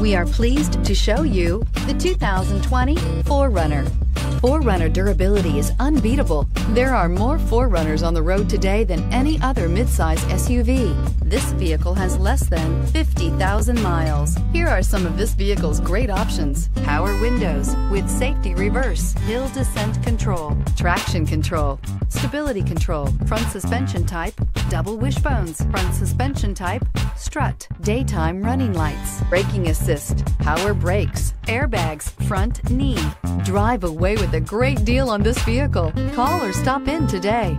We are pleased to show you the 2020 4Runner. 4Runner durability is unbeatable. There are more 4Runners on the road today than any other midsize SUV. This vehicle has less than 50,000 miles. Here are some of this vehicle's great options. Power windows with safety reverse, hill descent control, traction control, stability control, front suspension type, double wishbones, front suspension type, strut, daytime running lights, braking assist, power brakes, airbags, front knee. Drive away with a great deal on this vehicle. Call or stop in today.